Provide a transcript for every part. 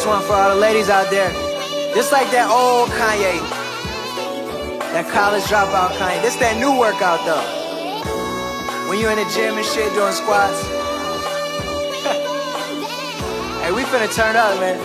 this one for all the ladies out there. Just like that old Kanye. That college dropout Kanye. This that new workout though. When you in the gym and shit doing squats. hey, we finna turn up, man.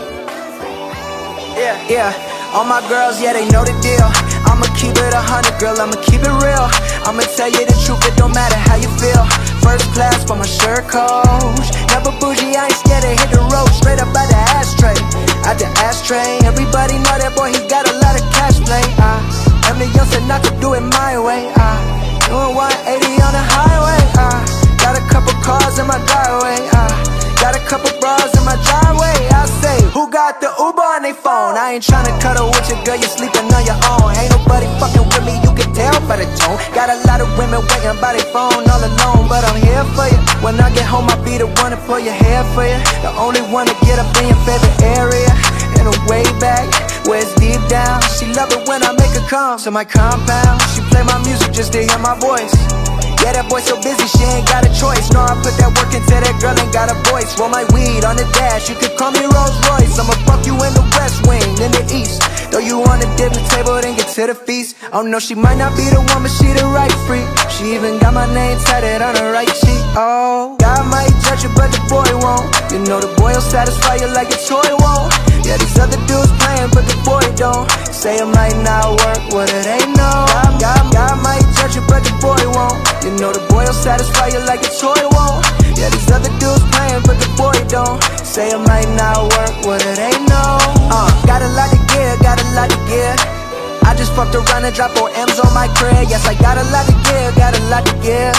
Yeah, yeah. All my girls, yeah, they know the deal. I'ma keep it a hundred, girl, I'ma keep it real. I'ma tell you the truth, it don't matter how you feel. First class for my shirt coach. Never bougie, I ain't scared to hit the road. Straight up by the ashtray. At the ashtray, everybody know that boy, he got a lot of cash play. I am the young, said not to do it my way. I doing 180 on the highway. I got a couple cars in my driveway. I got a couple bras in my driveway. I say, who got the Uber on their phone? I ain't tryna cuddle with your girl, you sleeping on your own. Ain't nobody fucking with me, Got a lot of women waiting by their phone all alone, but I'm here for you. When I get home, I'll be the one to pull your hair for you. The only one to get up in your favorite area. And a way back, where it's deep down. She love it when I make her come to my compound. She play my music just to hear my voice. Yeah, that boy so busy, she ain't got a choice. No, I put that work into that girl, ain't got a voice. Roll my weed on the dash, you could call me Rolls Royce. I'ma fuck you in the in the east. Though you wanna dip the table, then get to the feast. Oh no, she might not be the one, but she the right freak. She even got my name tatted on her right cheek. Oh, God might judge you, but the boy won't. You know the boy will satisfy you like a toy won't. Yeah, these other dudes playing, but the boy don't. Say it might not work, what it ain't no. God, God, God might judge you, but the boy won't. You know the boy will satisfy you like a toy won't. Yeah, these other dudes playing, but the boy don't. Say it might not work, what it ain't no. Got a lot to give. I just fucked around and dropped four M's on my crib. Yes, I got a lot to give, got a lot to give.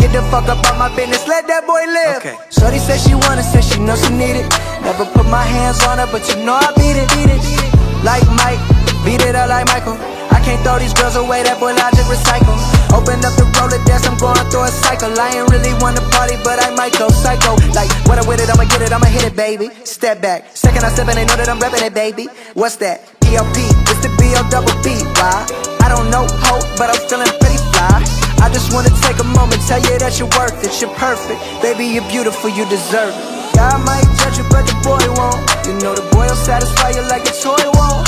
Get the fuck up on my business, let that boy live. Okay. Shorty said she want it, said she know she need it. Never put my hands on her, but you know I beat it, beat it, beat it. Like Mike, beat it up like Michael. I can't throw these girls away, that boy logic recycle. Open up the Rolodex, I'm going through a cycle. I ain't really wanna party, but I might go psycho. Like, when I'm with it, I'ma get it, I'ma hit it, baby. Step back. Second I step and they know that I'm reppin' it, baby. What's that? DLP, it's the B-O double B, why? I don't know hope, but I'm feeling pretty fly. I just wanna take a moment, tell you that you're worth it, you're perfect. Baby, you're beautiful, you deserve it. God might judge you, but the boy won't. You know the boy will satisfy you like a toy won't.